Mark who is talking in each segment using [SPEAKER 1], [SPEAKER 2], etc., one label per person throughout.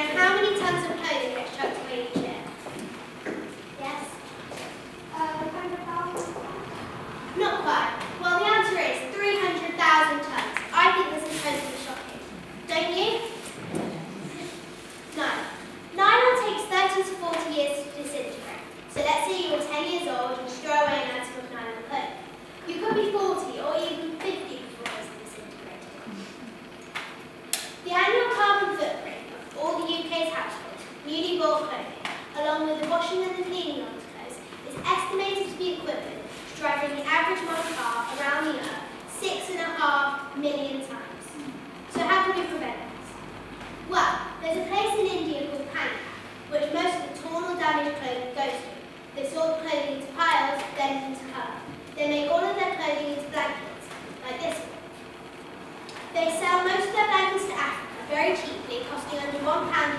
[SPEAKER 1] and how They sell most of their bangles to Africa very cheaply, costing under £1.50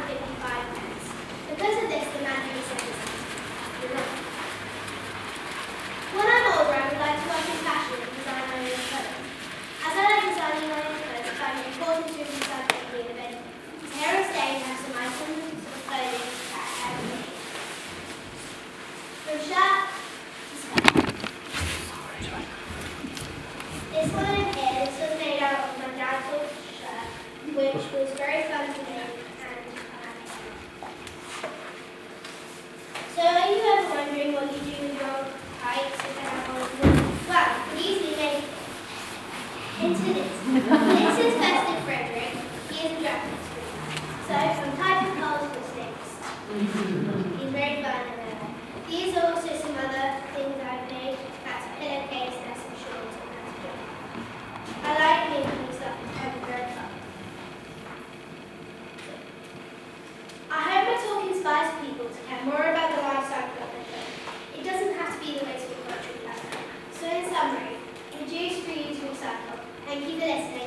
[SPEAKER 1] Thank you. anche i tedeschi